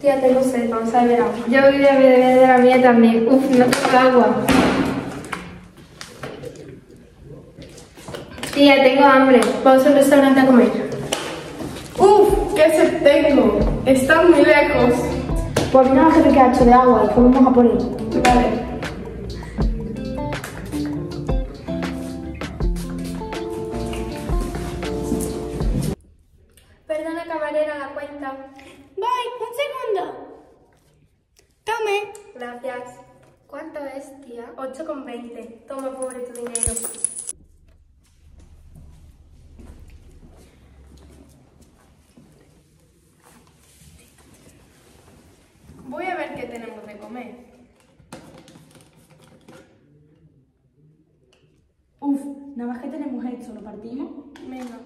Tía, tengo sed, vamos a agua. Yo voy a beber de la mía también. Uf, no tengo agua. Tía, tengo hambre. Vamos al restaurante a comer. ¡Uf! ¡Qué sed tengo! Están muy lejos. Pues mira que ha hecho de agua y fuimos a por él. Vale. Camarera, la cuenta. Voy, un segundo. Tome. Gracias. ¿Cuánto es, tía? 8,20. Toma, pobre, tu dinero. Voy a ver qué tenemos de comer. Uf, nada más que tenemos esto, ¿lo partimos? Venga.